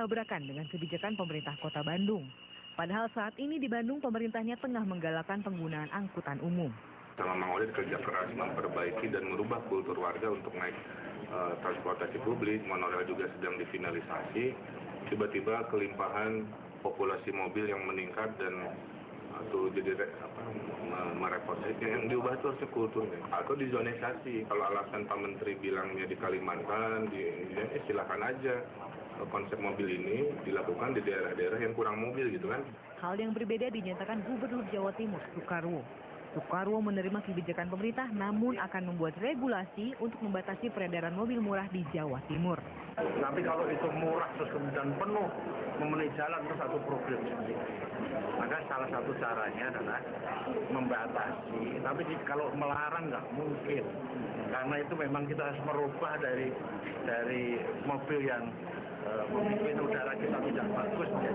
bertabrakan dengan kebijakan pemerintah kota Bandung. Padahal saat ini di Bandung pemerintahnya tengah menggalakkan penggunaan angkutan umum. Sama Mang Olid kerja keras memperbaiki dan merubah kultur warga untuk naik uh, transportasi publik. Monorail juga sedang difinalisasi. Tiba-tiba kelimpahan populasi mobil yang meningkat dan atau jadi apa merepotkan yang diubah itu harusnya kulturnya atau dizonisasi kalau alasan Pak Menteri bilangnya di Kalimantan di Indonesia eh, silakan aja konsep mobil ini dilakukan di daerah-daerah yang kurang mobil gitu kan hal yang berbeda dinyatakan Gubernur Jawa Timur Soekarwo Soekarwo menerima kebijakan pemerintah namun akan membuat regulasi untuk membatasi peredaran mobil murah di Jawa Timur. Tapi kalau itu murah terus kemudian penuh memenuhi jalan itu satu problem sendiri. Maka salah satu caranya adalah membatasi. Tapi kalau melarang nggak mungkin. Karena itu memang kita harus merubah dari dari mobil yang Eh, mungkin udara kita tidak bagus ya.